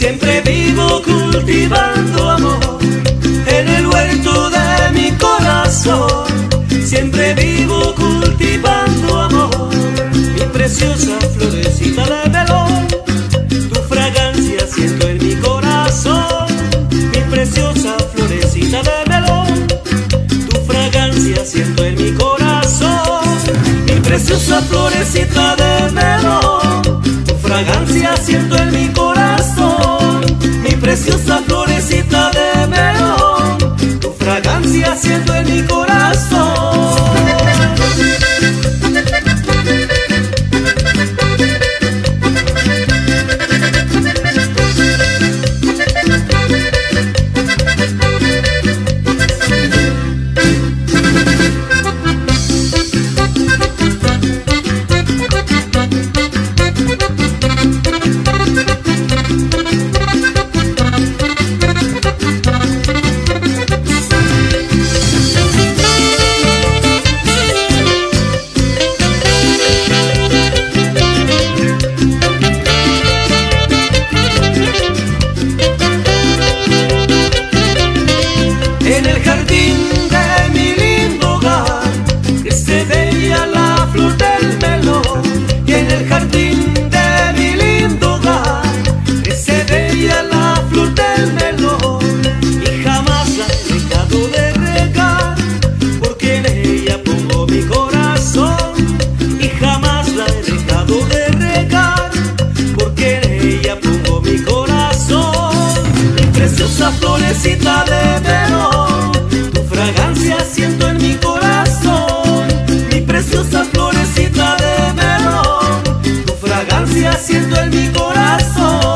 Siempre vivo cultivando amor en el huerto de mi corazón. Siempre vivo cultivando amor, mi preciosa florecita de melón. Tu fragancia siento en mi corazón, mi preciosa florecita de melón. Tu fragancia siento en mi corazón, mi preciosa florecita de melón. Tu fragancia siento en haciendo en mi corazón. Florecita de verón, tu fragancia siento en mi corazón. Mi preciosa florecita de verón, tu fragancia siento en mi corazón.